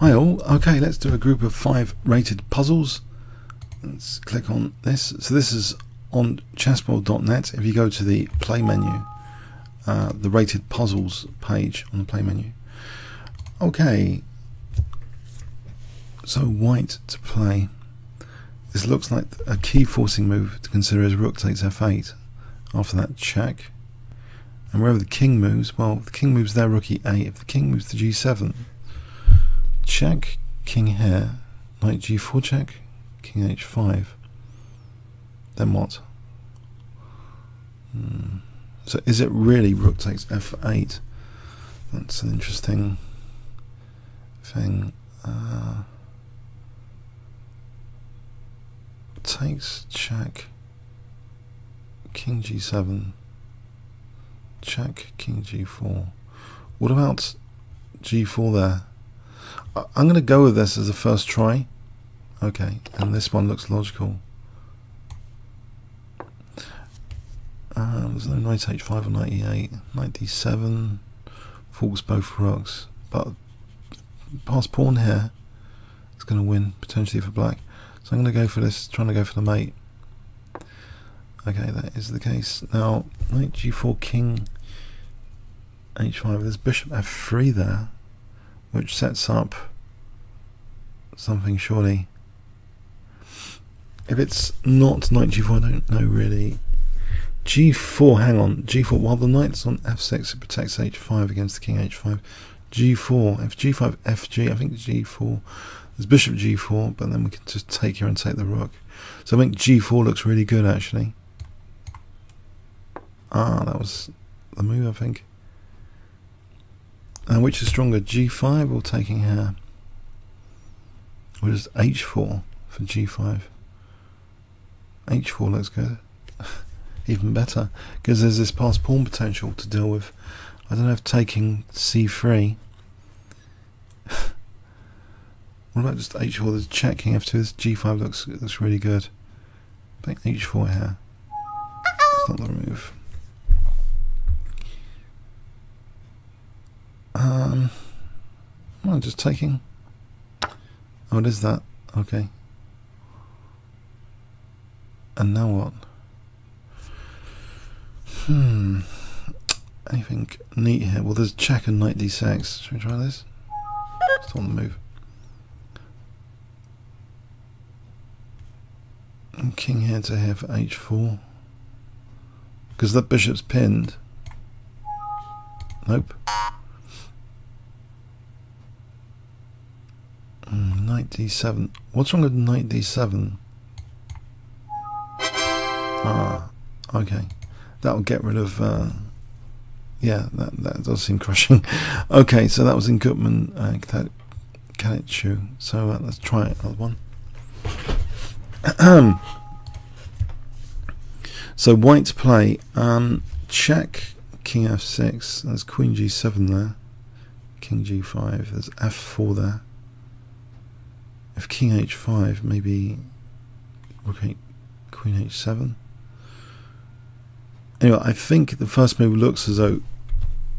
Hi all. Okay, let's do a group of five rated puzzles. Let's click on this. So this is on chessworld.net. If you go to the play menu, uh, the rated puzzles page on the play menu. Okay. So white to play. This looks like a key forcing move to consider as rook takes f8. After that check. And wherever the king moves, well, the king moves there, rook e8. If the king moves to g7, check, king here, knight g4 check, king h5. Then what? Hmm. So is it really rook takes f8? That's an interesting thing. Uh, takes check, king g7, check, king g4. What about g4 there? I'm going to go with this as a first try. Okay, and this one looks logical. Um, there's no knight h5 or knight e8. Knight d7 falls both rooks, but pass pawn here is going to win potentially for black. So I'm going to go for this, trying to go for the mate. Okay, that is the case. Now, knight g4, king h5. There's bishop f3 there which sets up something surely. If it's not knight g4, I don't know really. g4, hang on, g4, while the knight's on f6, it protects h5 against the king h5. g4, if g5, fg, I think g4, there's bishop g4, but then we can just take here and take the rook. So I think g4 looks really good actually. Ah, that was the move, I think. And which is stronger, g5 or taking here? Or just h4 for g5? h4 looks good. Even better, because there's this pass pawn potential to deal with. I don't know if taking c3. what about just h4? There's checking f2. This g5 looks looks really good. I think h4 here. It's not the move. Um, I'm just taking. Oh, it is that. Okay. And now what? Hmm. Anything neat here? Well, there's check and knight d6. Should we try this? It's on the move. And king here to here for h4. Because that bishop's pinned. Nope. Knight d7. What's wrong with knight d7? Ah, okay. That'll get rid of... Uh, yeah, that, that does seem crushing. okay, so that was in Gutman uh, Kanichu. So uh, let's try another one. so white to play. Um, check king f6. There's queen g7 there. King g5. There's f4 there if king h5, maybe rook 8, queen h7. Anyway, I think the first move looks as though,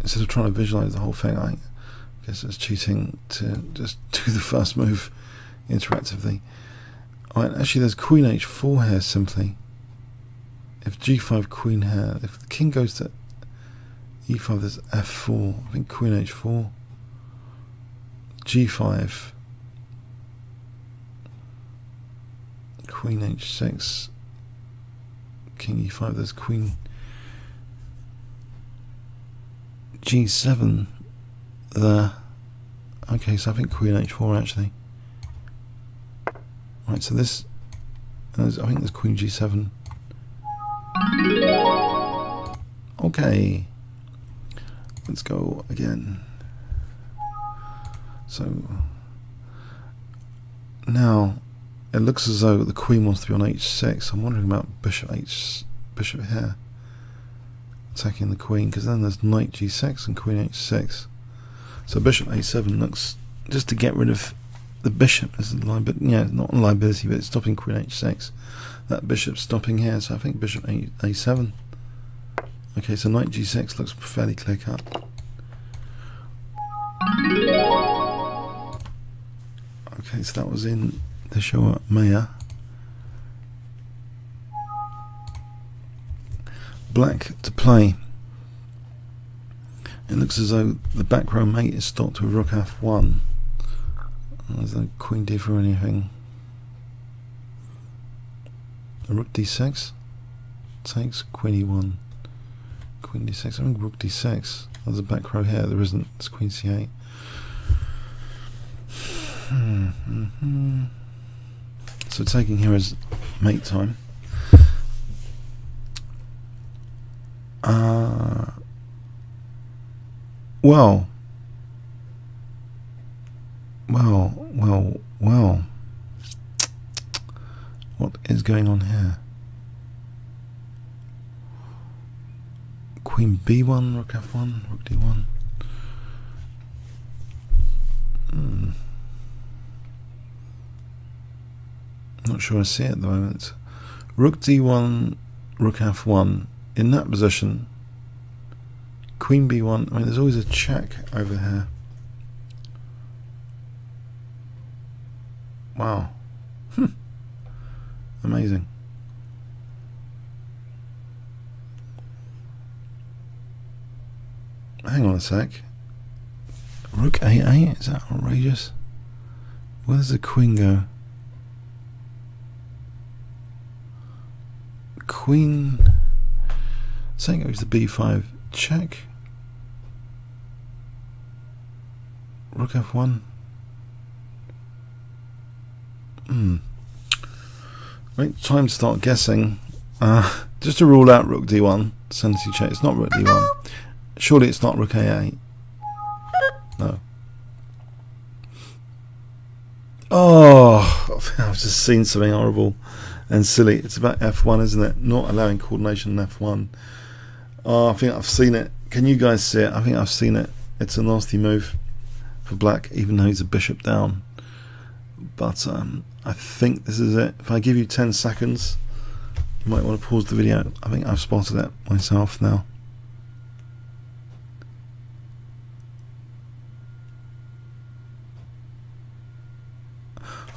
instead of trying to visualize the whole thing, I guess it's cheating to just do the first move interactively. Alright, actually there's queen h4 here simply. If g5, queen here, if the king goes to e5, there's f4, I think queen h4, g5, queen h6 king e5 there's queen g7 there. Okay so I think queen h4 actually. Right so this I think there's queen g7 okay. Let's go again. So now it looks as though the queen wants to be on h6. I'm wondering about bishop h, bishop here, attacking the queen, because then there's knight g6 and queen h6. So bishop a7 looks just to get rid of the bishop as a liability. Yeah, not a liability, but it's stopping queen h6. That bishop's stopping here, so I think bishop a, a7. Okay, so knight g6 looks fairly clear cut. Okay, so that was in the show at Maya. Black to play. It looks as though the back row mate is stopped with rook f1. There's no queen d4 or anything. rook d6 takes queen e1. Queen d6. I think rook d6. There's a back row here. There isn't. It's queen c8. Hmm, hmm, hmm. So taking here is mate time. Uh, well, well, well, well. What is going on here? Queen b1, rook f1, rook d1. Hmm. Not sure I see it at the moment. Rook d1, rook f1. In that position, queen b1. I mean, there's always a check over here. Wow. Hmm. Amazing. Hang on a sec. Rook a8? Is that outrageous? Where does the queen go? Queen. Saying goes the b5. Check. Rook f1. Hmm. Right, time to start guessing. Uh, just to rule out rook d1, Sanity check. It's not rook d1. Surely it's not rook a8. No. Oh, I've just seen something horrible and silly. It's about f1, isn't it? Not allowing coordination in f1. Oh, I think I've seen it. Can you guys see it? I think I've seen it. It's a nasty move for black, even though he's a bishop down. But um, I think this is it. If I give you 10 seconds, you might want to pause the video. I think I've spotted it myself now.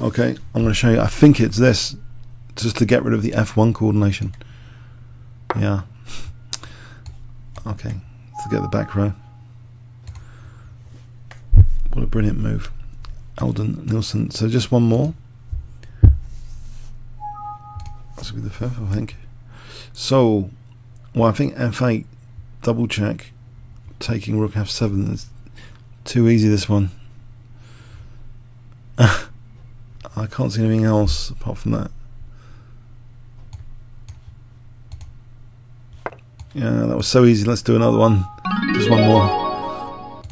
Okay, I'm going to show you. I think it's this, just to get rid of the F1 coordination. Yeah. Okay, let's get the back row. What a brilliant move. Alden Nilsson. So just one more. This will be the fifth, I think. So, well, I think F8 double check, taking Rook F7 is too easy. This one. I can't see anything else apart from that. Yeah, that was so easy. Let's do another one. Just one more.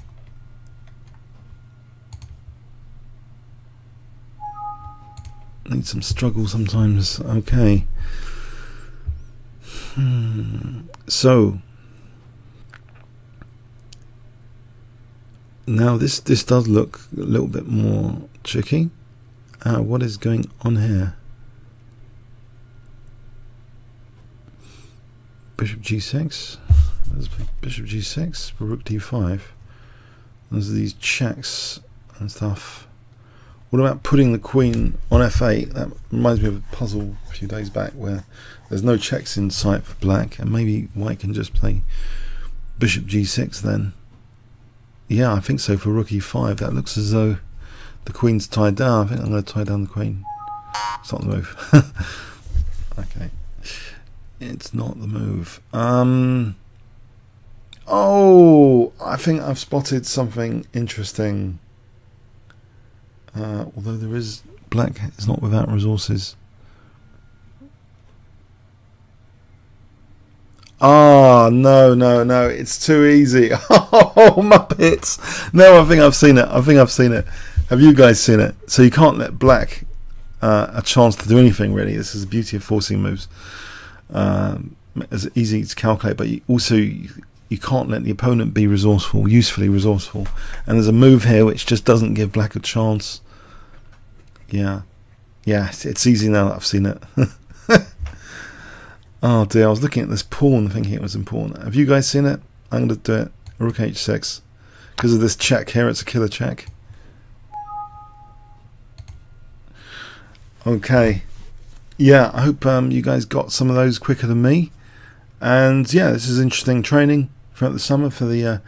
Need some struggle sometimes. Okay. Hmm. So now this this does look a little bit more tricky. Uh, what is going on here? Bishop g6. There's bishop g6 for rook d5. There's these checks and stuff. What about putting the queen on f8? That reminds me of a puzzle a few days back where there's no checks in sight for black, and maybe white can just play bishop g6 then. Yeah, I think so for rook e5. That looks as though the queen's tied down. I think I'm going to tie down the queen. It's not the move. okay. It's not the move. Um. Oh, I think I've spotted something interesting. Uh, although there is black is not without resources. Oh no no no! It's too easy. Oh Muppets! No, I think I've seen it. I think I've seen it. Have you guys seen it? So you can't let black uh, a chance to do anything really. This is the beauty of forcing moves. Um, it's easy to calculate, but you also you, can't let the opponent be resourceful, usefully resourceful. And there's a move here which just doesn't give black a chance. Yeah, yeah, it's, it's easy now that I've seen it. oh dear, I was looking at this pawn thinking it was important. Have you guys seen it? I'm going to do it. Rook h6. Because of this check here, it's a killer check. Okay. Yeah, I hope um, you guys got some of those quicker than me. And yeah, this is interesting training throughout the summer for the. Uh,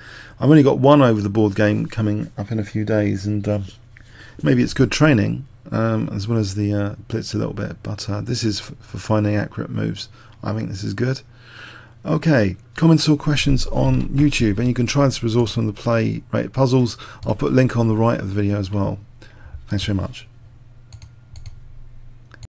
I've only got one over the board game coming up in a few days, and um, maybe it's good training um, as well as the uh, blitz a little bit. But uh, this is for finding accurate moves. I think this is good. Okay, comments or questions on YouTube, and you can try this resource on the Play Rate Puzzles. I'll put a link on the right of the video as well. Thanks very much.